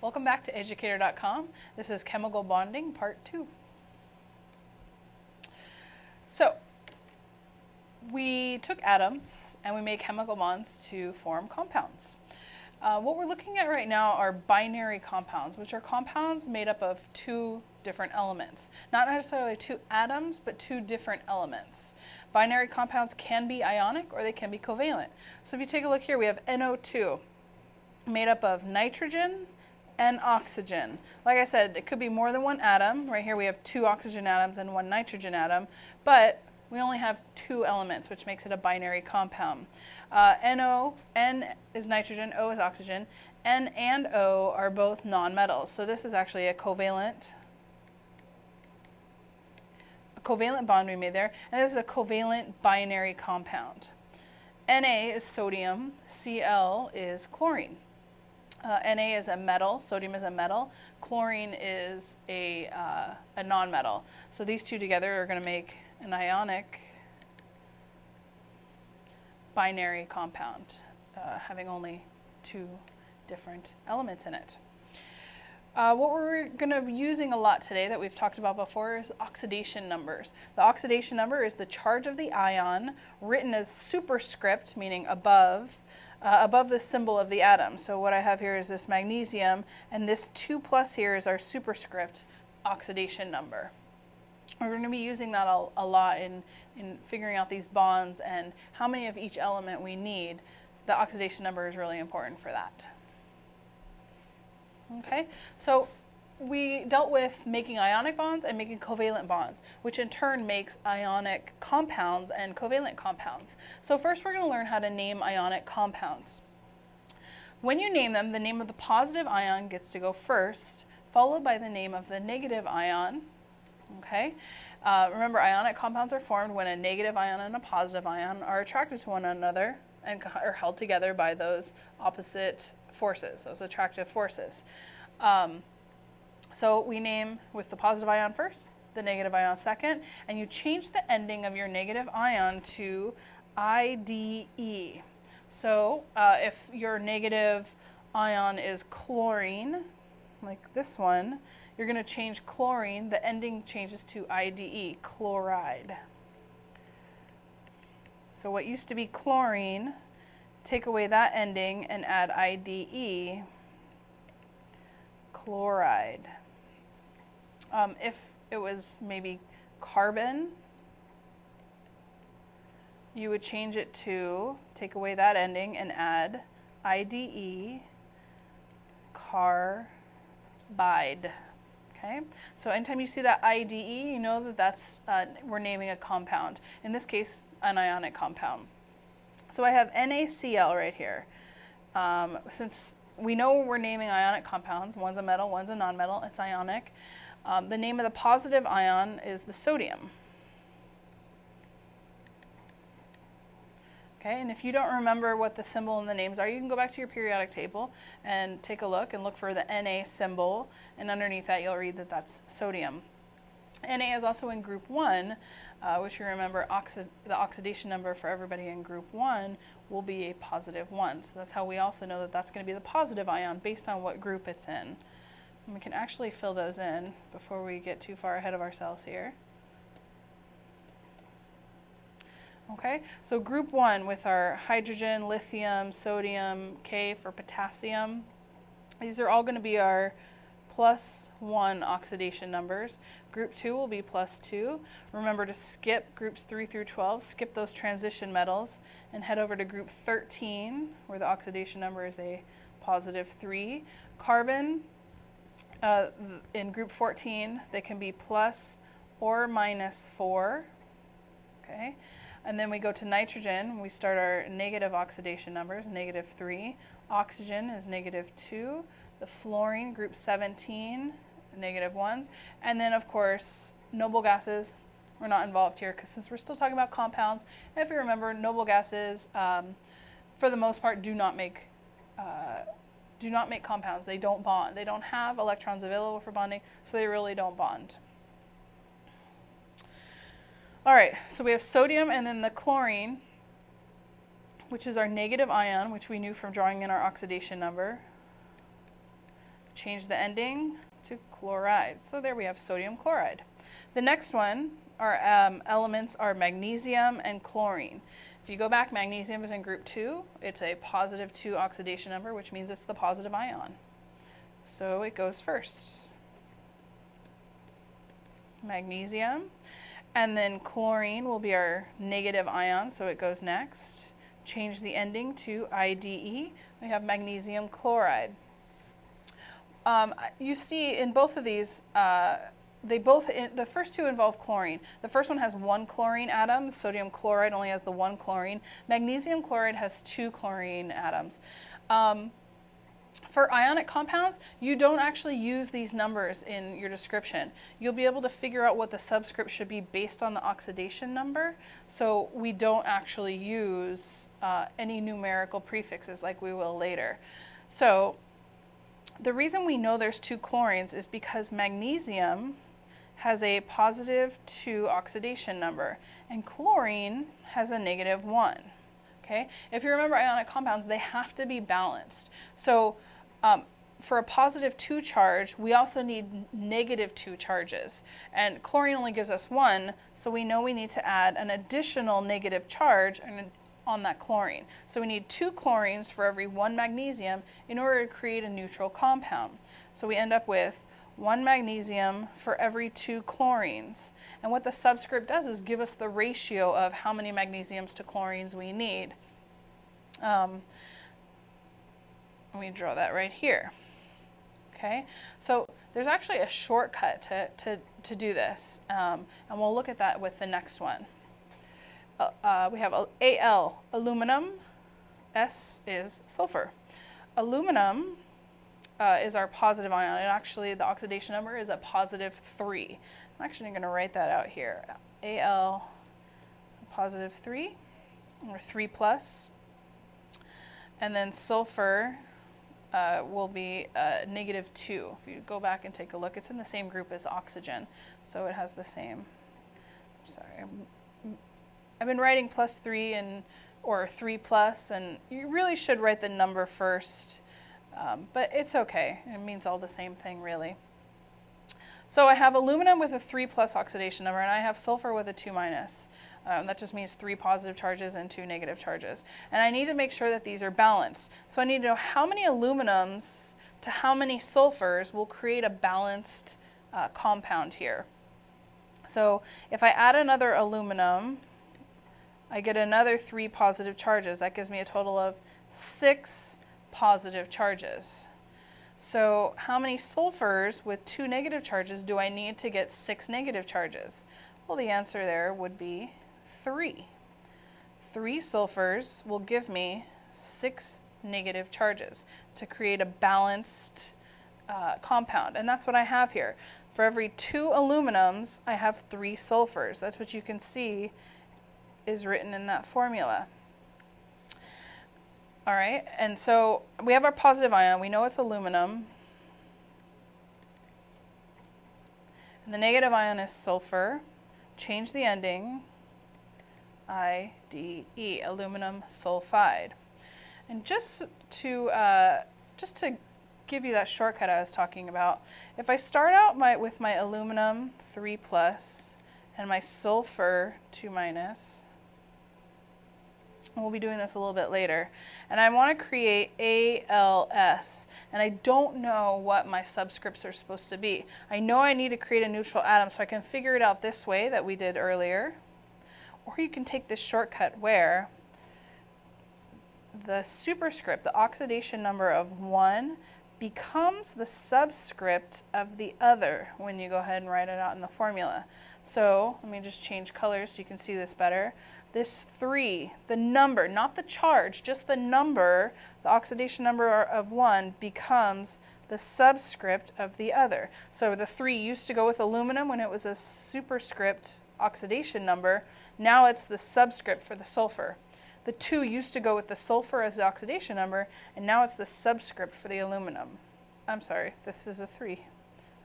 Welcome back to educator.com. This is chemical bonding part two. So, we took atoms and we made chemical bonds to form compounds. Uh, what we're looking at right now are binary compounds, which are compounds made up of two different elements. Not necessarily two atoms, but two different elements. Binary compounds can be ionic or they can be covalent. So if you take a look here, we have NO2 made up of nitrogen and oxygen. Like I said, it could be more than one atom. Right here we have two oxygen atoms and one nitrogen atom, but we only have two elements, which makes it a binary compound. Uh, NO, N is nitrogen, O is oxygen. N and O are both nonmetals. So this is actually a covalent a covalent bond we made there, and this is a covalent binary compound. Na is sodium, Cl is chlorine. Uh, Na is a metal, sodium is a metal, chlorine is a, uh, a nonmetal. So these two together are going to make an ionic binary compound, uh, having only two different elements in it. Uh, what we're going to be using a lot today that we've talked about before is oxidation numbers. The oxidation number is the charge of the ion written as superscript, meaning above, uh, above the symbol of the atom. So what I have here is this magnesium, and this 2 plus here is our superscript oxidation number. We're going to be using that a, a lot in, in figuring out these bonds and how many of each element we need. The oxidation number is really important for that. Okay, so we dealt with making ionic bonds and making covalent bonds, which in turn makes ionic compounds and covalent compounds. So first we're going to learn how to name ionic compounds. When you name them, the name of the positive ion gets to go first, followed by the name of the negative ion. Okay, uh, remember ionic compounds are formed when a negative ion and a positive ion are attracted to one another and are held together by those opposite forces, those attractive forces. Um, so we name with the positive ion first, the negative ion second, and you change the ending of your negative ion to IDE. So uh, if your negative ion is chlorine, like this one, you're going to change chlorine, the ending changes to IDE, chloride. So what used to be chlorine, take away that ending and add IDE, chloride. Um, if it was maybe carbon, you would change it to, take away that ending and add IDE, carbide. Okay, so anytime you see that IDE, you know that that's, uh, we're naming a compound. In this case, an ionic compound. So I have NaCl right here. Um, since we know we're naming ionic compounds, one's a metal, one's a nonmetal, it's ionic. Um, the name of the positive ion is the sodium. Okay, and if you don't remember what the symbol and the names are, you can go back to your periodic table and take a look and look for the Na symbol, and underneath that you'll read that that's sodium. Na is also in group 1, uh, which you remember oxi the oxidation number for everybody in group 1 will be a positive 1. So that's how we also know that that's going to be the positive ion based on what group it's in. And we can actually fill those in before we get too far ahead of ourselves here. Okay, so group one with our hydrogen, lithium, sodium, K for potassium. These are all going to be our plus one oxidation numbers. Group two will be plus two. Remember to skip groups three through 12, skip those transition metals, and head over to group 13, where the oxidation number is a positive three. Carbon, uh, in group 14, they can be plus or minus four. Okay. And then we go to nitrogen, we start our negative oxidation numbers, negative 3. Oxygen is negative 2. The fluorine, group 17, 1s. And then, of course, noble gases, we're not involved here because since we're still talking about compounds, and if you remember, noble gases, um, for the most part, do not make uh, do not make compounds. They don't bond. They don't have electrons available for bonding, so they really don't bond. All right, so we have sodium and then the chlorine, which is our negative ion, which we knew from drawing in our oxidation number. Change the ending to chloride. So there we have sodium chloride. The next one, our um, elements are magnesium and chlorine. If you go back, magnesium is in group 2. It's a positive 2 oxidation number, which means it's the positive ion. So it goes first. Magnesium. And then chlorine will be our negative ion, so it goes next. Change the ending to IDE. We have magnesium chloride. Um, you see in both of these, uh, they both in, the first two involve chlorine. The first one has one chlorine atom. Sodium chloride only has the one chlorine. Magnesium chloride has two chlorine atoms. Um, for ionic compounds, you don't actually use these numbers in your description. You'll be able to figure out what the subscript should be based on the oxidation number. So we don't actually use uh, any numerical prefixes like we will later. So the reason we know there's two chlorines is because magnesium has a positive 2 oxidation number and chlorine has a negative 1. Okay? If you remember ionic compounds, they have to be balanced. So um, for a positive 2 charge, we also need negative 2 charges. And chlorine only gives us 1, so we know we need to add an additional negative charge on that chlorine. So we need two chlorines for every one magnesium in order to create a neutral compound. So we end up with one magnesium for every two chlorines. And what the subscript does is give us the ratio of how many magnesiums to chlorines we need. Um, we draw that right here. Okay, so there's actually a shortcut to, to, to do this, um, and we'll look at that with the next one. Uh, we have Al, aluminum, S is sulfur. Aluminum uh, is our positive ion, and actually the oxidation number is a positive 3. I'm actually going to write that out here. Al, positive 3, or 3 plus. And then sulfur uh, will be uh, negative 2. If you go back and take a look, it's in the same group as oxygen, so it has the same. Sorry, I've been writing plus 3 and or 3 plus, and you really should write the number first, um, but it's okay. It means all the same thing, really. So I have aluminum with a 3 plus oxidation number, and I have sulfur with a 2 minus. Um, that just means three positive charges and two negative charges. And I need to make sure that these are balanced. So I need to know how many aluminums to how many sulfurs will create a balanced uh, compound here. So if I add another aluminum, I get another three positive charges. That gives me a total of six positive charges. So how many sulfurs with two negative charges do I need to get six negative charges? Well, the answer there would be three. Three sulfurs will give me six negative charges to create a balanced uh, compound. And that's what I have here. For every two aluminums, I have three sulfurs. That's what you can see is written in that formula. All right, and so we have our positive ion. We know it's aluminum. And the negative ion is sulfur. Change the ending. IDE, aluminum sulfide. And just to, uh, just to give you that shortcut I was talking about, if I start out my, with my aluminum 3 plus and my sulfur 2 minus, we'll be doing this a little bit later, and I want to create ALS, and I don't know what my subscripts are supposed to be. I know I need to create a neutral atom, so I can figure it out this way that we did earlier. Or you can take this shortcut where the superscript, the oxidation number of 1, becomes the subscript of the other when you go ahead and write it out in the formula. So let me just change colors so you can see this better. This 3, the number, not the charge, just the number, the oxidation number of 1 becomes the subscript of the other. So the 3 used to go with aluminum when it was a superscript oxidation number. Now it's the subscript for the sulfur. The 2 used to go with the sulfur as the oxidation number, and now it's the subscript for the aluminum. I'm sorry, this is a 3.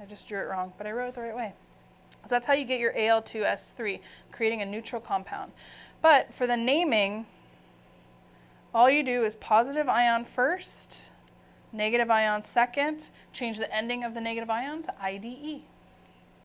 I just drew it wrong, but I wrote it the right way. So that's how you get your Al2S3, creating a neutral compound. But for the naming, all you do is positive ion first, Negative ion second, change the ending of the negative ion to IDE.